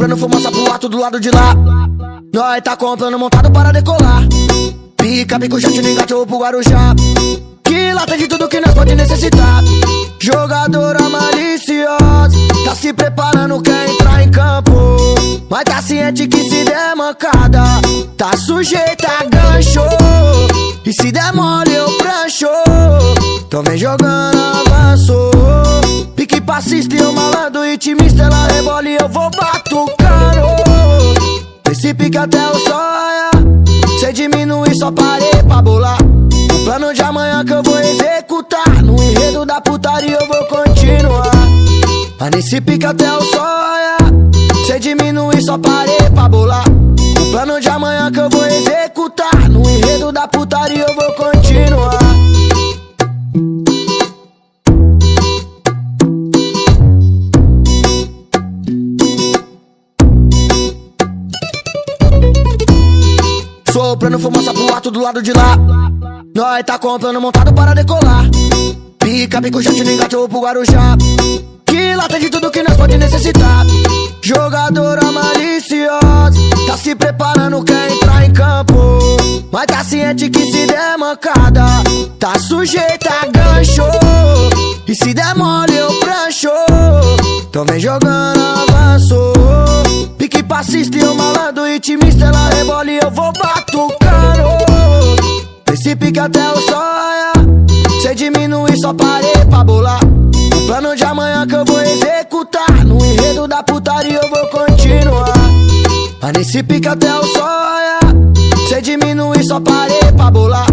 Soprando fumaça pro alto do lado de lá. Nós tá comprando montado para decolar. Pica, pico, jet, no engate ou pro Guarujá. Que lá tem de tudo que nós pode necessitar. Jogadora maliciosa, tá se preparando, quer entrar em campo. Mas tá ciente que se der mancada, tá sujeita a gancho. E se der mole, eu prancho. Tô vem jogando avanço. Pique passista e o intimista, ela rebola e eu vou batucando. Esse pique até o sonha. Cê diminui, só parei pra bolar. O plano de amanhã que eu vou executar. No enredo da putaria eu vou continuar. Mas nesse pique até o sonha. Cê diminui, só parei pra bolar. O plano de amanhã que eu vou Soprando fumaça pro alto do lado de lá. Nós tá comprando montado para decolar. Pica, pico, jet, no engate ou pro Guarujá. Que lá tem de tudo que nós pode necessitar. Jogadora maliciosa, tá se preparando, quer entrar em campo. Mas tá ciente que se der mancada, tá sujeita a gancho. E se der mole, eu prancho. Tô vem jogando avanço. Pique passista e o malandro intimista, ela Esse pique até o sonha. Cê diminui, só parei pra bolar. O plano de amanhã que eu vou executar. No enredo da putaria eu vou continuar. Mas nesse pique até o sonha. Cê diminui, só parei pra bolar.